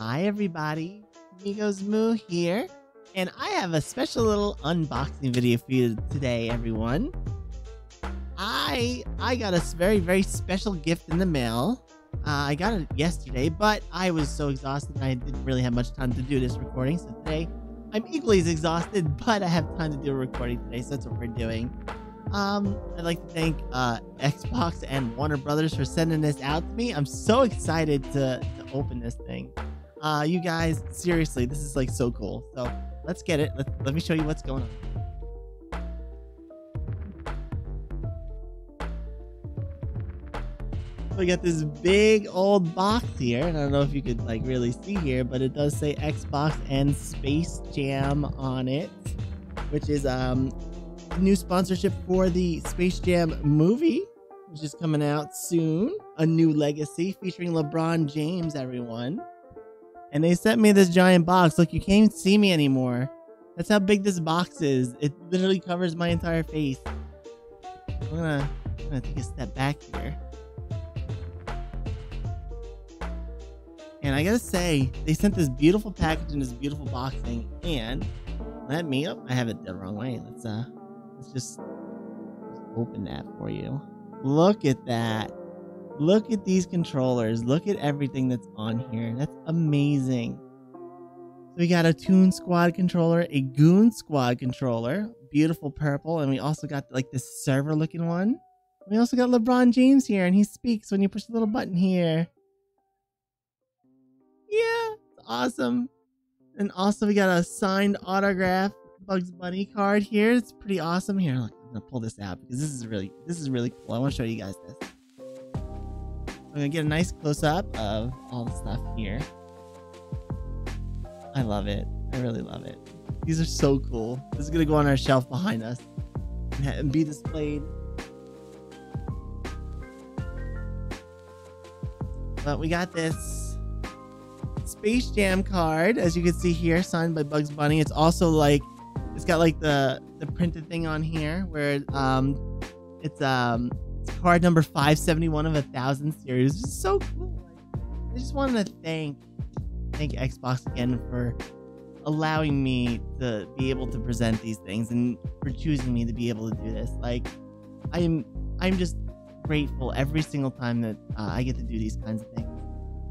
Hi, everybody. MeGoesMoo here, and I have a special little unboxing video for you today, everyone. I I got a very very special gift in the mail. Uh, I got it yesterday, but I was so exhausted and I didn't really have much time to do this recording. So today, I'm equally as exhausted, but I have time to do a recording today, so that's what we're doing. Um, I'd like to thank uh, Xbox and Warner Brothers for sending this out to me. I'm so excited to, to open this thing. Uh, you guys, seriously, this is like so cool. So let's get it. Let, let me show you what's going on. We got this big old box here, and I don't know if you could like really see here, but it does say Xbox and Space Jam on it, which is um new sponsorship for the Space Jam movie, which is coming out soon. A new legacy featuring LeBron James, everyone. And they sent me this giant box. Look, you can't even see me anymore. That's how big this box is. It literally covers my entire face. I'm gonna, I'm gonna take a step back here. And I gotta say, they sent this beautiful package in this beautiful boxing. And let me up. I have it the wrong way. Let's uh let's just open that for you. Look at that. Look at these controllers. Look at everything that's on here. That's amazing. So we got a Toon Squad controller, a Goon Squad controller, beautiful purple, and we also got like this server looking one. We also got LeBron James here, and he speaks when you push the little button here. Yeah, it's awesome. And also we got a signed autograph Bugs Bunny card here. It's pretty awesome. Here, I'm gonna pull this out because this is really this is really cool. I want to show you guys this. I'm gonna get a nice close up of all the stuff here. I love it. I really love it. These are so cool. This is gonna go on our shelf behind us and be displayed. But we got this Space Jam card, as you can see here, signed by Bugs Bunny. It's also like it's got like the the printed thing on here where um it's um card number 571 of a thousand series. It's so cool. I just wanted to thank thank Xbox again for allowing me to be able to present these things and for choosing me to be able to do this. Like I'm I'm just grateful every single time that uh, I get to do these kinds of things.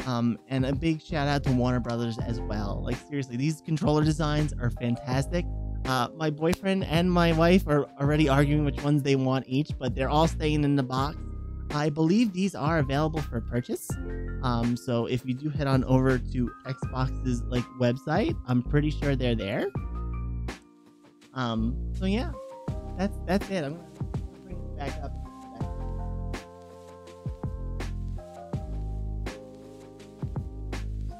Um, and a big shout out to Warner Brothers as well. Like seriously, these controller designs are fantastic. Uh, my boyfriend and my wife are already arguing which ones they want each, but they're all staying in the box. I believe these are available for purchase. Um, so if you do head on over to Xbox's like website, I'm pretty sure they're there. Um, so yeah, that's that's it. I'm gonna bring it back up.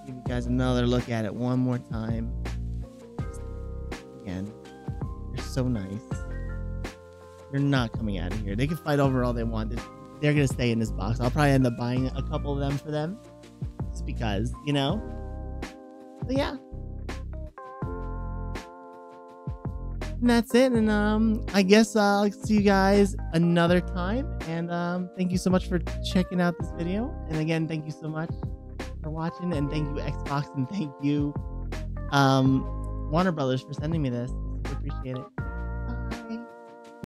Give you guys another look at it one more time. Again, they're so nice. They're not coming out of here. They can fight over all they want. They're, they're gonna stay in this box. I'll probably end up buying a couple of them for them, just because, you know. But yeah. And that's it. And um, I guess I'll see you guys another time. And um, thank you so much for checking out this video. And again, thank you so much for watching. And thank you Xbox and thank you um, Warner Brothers for sending me this. I appreciate it.